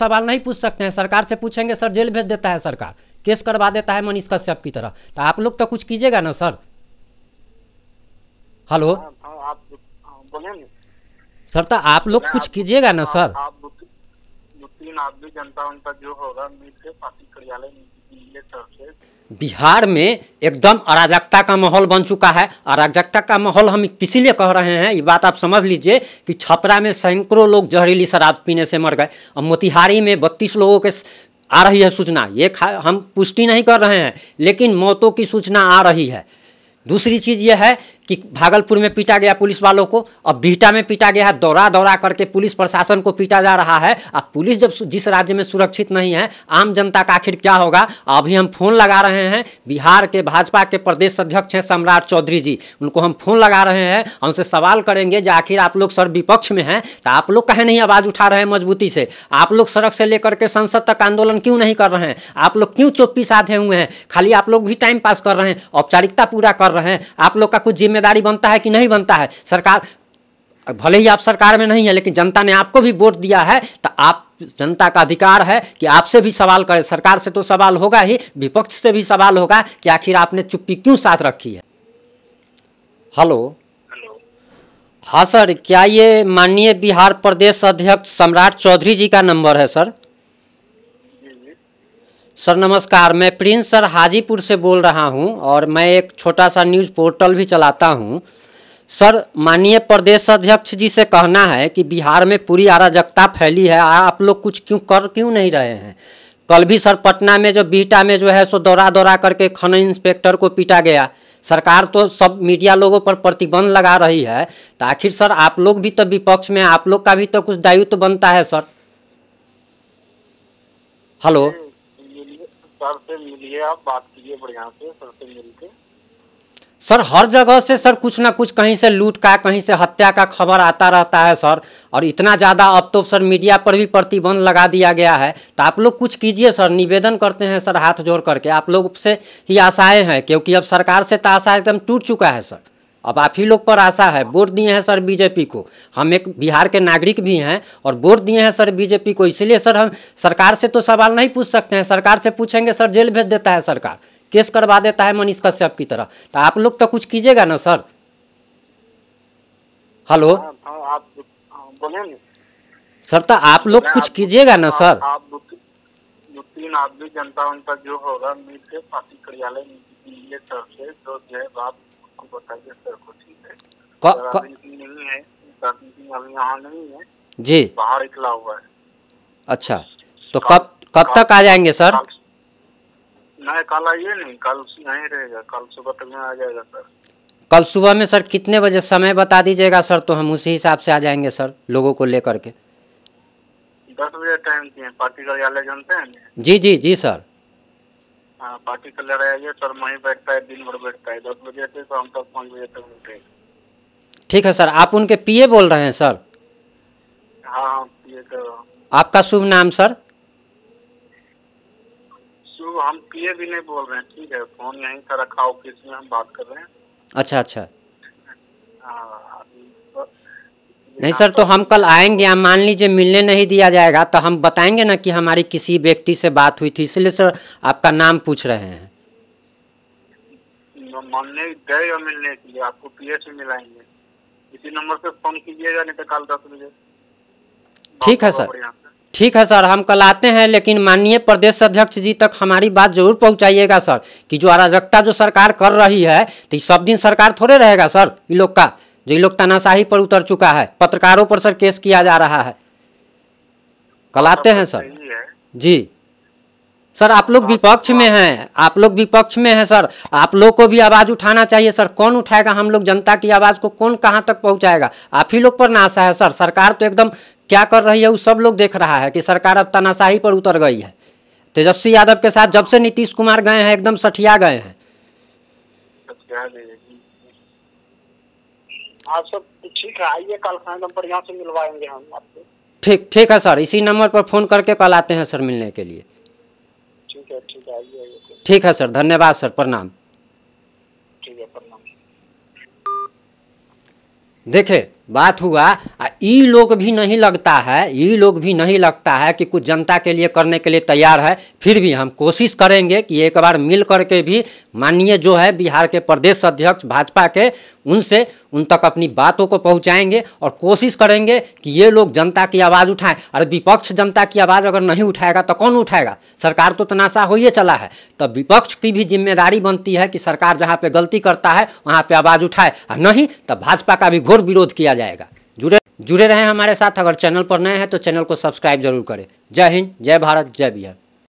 सवाल नहीं पूछ सकते हैं। सरकार से पूछेंगे सर जेल भेज देता है सरकार। केस करवा देता है मनीष कश्यप की तरह। तो आप लोग तो कुछ कीजिएगा ना सर? हेलो? हाँ, हाँ, आप हाँ, सर तो आप लोग कुछ कीजिएगा ना सर? आप आप, आप, आप, आप, आप, आप, आप, आप, जनता उनका जो होगा पार्टी कार्यालय बिहार में एकदम अराजकता का माहौल बन चुका है। अराजकता का माहौल हम इसीलिए कह रहे हैं, ये बात आप समझ लीजिए कि छपरा में सैकड़ों लोग जहरीली शराब पीने से मर गए। और मोतिहारी में बत्तीस लोगों के आ रही है सूचना। ये हम पुष्टि नहीं कर रहे हैं, लेकिन मौतों की सूचना आ रही है। दूसरी चीज़ यह है कि भागलपुर में पीटा गया पुलिस वालों को, अब बिहटा में पीटा गया है दौरा दौरा करके पुलिस प्रशासन को पीटा जा रहा है। अब पुलिस जब जिस राज्य में सुरक्षित नहीं है, आम जनता का आखिर क्या होगा? अभी हम फ़ोन लगा रहे हैं, बिहार के भाजपा के प्रदेश अध्यक्ष हैं सम्राट चौधरी जी। उनको हम फ़ोन लगा रहे हैं, हमसे सवाल करेंगे जो आखिर आप लोग सर विपक्ष में हैं तो आप लोग कहें नहीं आवाज़ उठा रहे हैं मजबूती से? आप लोग सड़क से लेकर के संसद तक आंदोलन क्यों नहीं कर रहे हैं? आप लोग क्यों चुप्पी साधे हुए हैं? खाली आप लोग भी टाइम पास कर रहे हैं, औपचारिकता पूरा कर रहे हैं, आप लोग का कुछ ज़िम्मेदारी बनता है कि नहीं बनता है? सरकार भले ही आप सरकार में नहीं है लेकिन जनता ने आपको भी वोट दिया है तो आप जनता का अधिकार है कि आपसे भी सवाल करें। सरकार से तो सवाल होगा ही विपक्ष से भी सवाल होगा कि आखिर आपने चुप्पी क्यों साथ रखी है? हेलो? हाँ सर क्या ये माननीय बिहार प्रदेश अध्यक्ष सम्राट चौधरी जी का नंबर है सर? सर नमस्कार, मैं प्रिंस सर हाजीपुर से बोल रहा हूँ और मैं एक छोटा सा न्यूज़ पोर्टल भी चलाता हूँ। सर, माननीय प्रदेश अध्यक्ष जी से कहना है कि बिहार में पूरी अराजकता फैली है आप लोग कुछ क्यों कर, क्यों नहीं रहे हैं? कल भी सर पटना में जो बीटा में जो है सो दौरा दौरा करके खनन इंस्पेक्टर को पीटा गया। सरकार तो सब मीडिया लोगों पर प्रतिबंध लगा रही है। तो आखिर सर, आप लोग भी तो विपक्ष में आप लोग का भी तो कुछ दायित्व तो बनता है, सर। हेलो। सर से मिलिए आप, बात कीजिए बढ़िया से, सर से मिल के सर, हर जगह से सर कुछ ना कुछ कहीं से लूट का, कहीं से हत्या का खबर आता रहता है सर। और इतना ज़्यादा अब तो सर मीडिया पर भी प्रतिबंध लगा दिया गया है। तो आप लोग कुछ कीजिए सर, निवेदन करते हैं सर हाथ जोड़ करके। आप लोग से ही आशाएँ हैं, क्योंकि अब सरकार से तो आशा एकदम टूट चुका है सर। अब आप ही लोग पर आशा है वोट दिए हैं सर बीजेपी को। हम एक बिहार के नागरिक भी हैं और वोट दिए हैं सर बीजेपी को इसलिए सर हम सरकार से तो सवाल नहीं पूछ सकते हैं सरकार से पूछेंगे सर जेल भेज देता है सरकार। केस करवा देता है मनीष कश्यप की तरह। तो आप लोग तो कुछ कीजिएगा ना सर? हेलो? हाँ, हाँ, आप हाँ, सर तो आप लोग कुछ कीजिएगा ना सर? आप- तीन आदमी जनता उनका जो होगा के पार्टी कार्यालय से जो जो बात बताइए सर को ठीक है। क- सर, मीटिंग नहीं है सर मीटिंग अभी यहाँ नहीं है। जी। बाहर निकला हुआ है। अच्छा तो कब कब तक आ जाएँगे सर? कल- नहीं कल आइए नहीं कल यहीं रहेगा कल सुबह तक में आ जाएगा सर। कल सुबह में सर कितने बजे समय बता दीजिएगा सर तो हम उसी हिसाब से आ जाएँगे सर लोगों को लेकर के। दस बजे टाइम पार्टी कार्यालय जानते हैं? जी जी जी सर। पार्टी का लड़ाई है सर वहीं बैठता है दिन भर बैठता है दस बजे से शाम तक पाँच बजे तक बैठे ठीक है सर। आप उनके पीए बोल रहे हैं सर? हाँ पीए कर तो आपका शुभ नाम सर? शुभ हम पीए भी नहीं बोल रहे हैं ठीक है फ़ोन यहीं का रखा ऑफ़िस में हम बात कर रहे हैं। अच्छा अच्छा हाँ, अभी तो- नहीं सर तो हम कल आएँगे हम मान लीजिए मिलने नहीं दिया जाएगा तो हम बताएँगे ना कि हमारी किसी व्यक्ति से बात हुई थी इसलिए सर आपका नाम पूछ रहे हैं। मानने गए या मिलने के लिए आपको पीए से मिलाएँगे। इसी नंबर पे फ़ोन कीजिएगा नहीं तो कल दस बजे। ठीक है सर। ठीक है सर हम कल आते हैं लेकिन माननीय प्रदेश अध्यक्ष जी तक हमारी बात ज़रूर पहुंचाइएगा सर कि जो अराजकता जो सरकार कर रही है तो सब दिन सरकार थोड़े रहेगा सर ये लोग का? जो लोग तानाशाही पर उतर चुका है पत्रकारों पर सर केस किया जा रहा है। कल आते हैं सर। जी। सर आप लोग विपक्ष में हैं। आप लोग विपक्ष में हैं सर। आप लोग को भी आवाज़ उठाना चाहिए सर। कौन उठाएगा? हम लोग जनता की आवाज़ को कौन कहाँ तक पहुँचाएगा? आप ही लोग पर नाशा है सर। सरकार तो एकदम क्या कर रही है वो सब लोग देख रहा है कि सरकार अब तानाशाही पर उतर गई है। तेजस्वी यादव के साथ जब से नीतीश कुमार गए हैं एकदम सठिया गए हैं। आप सब ठीक है आइए कल खाए एकदम बढ़िया से मिलवाएँगे हम आपको। ठीक ठीक है सर इसी नंबर पर फ़ोन करके कल आते हैं सर मिलने के लिए। ठीक है ठीक है आइए ठीक है सर धन्यवाद सर प्रणाम। ठीक है प्रणाम। देखे बात हुआ ई लोग भी नहीं लगता है ई लोग भी नहीं लगता है कि कुछ जनता के लिए करने के लिए तैयार है फिर भी हम कोशिश करेंगे कि एक बार मिल करके भी माननीय जो है बिहार के प्रदेश अध्यक्ष भाजपा के उनसे उन तक अपनी बातों को पहुंचाएँगे और कोशिश करेंगे कि ये लोग जनता की आवाज़ उठाएँ। और विपक्ष जनता की आवाज़ अगर नहीं उठाएगा तो कौन उठाएगा? सरकार तो तनाशा हो ही चला है। तब विपक्ष की भी ज़िम्मेदारी बनती है कि सरकार जहाँ पर गलती करता है, वहाँ पर आवाज़ उठाए। और नहीं तो भाजपा का भी घोर विरोध किया जाएगा। जुड़े जुड़े रहें हमारे साथ। अगर चैनल पर नए हैं तो चैनल को सब्सक्राइब ज़रूर करें। जय हिंद, जय भारत, जय बिहार।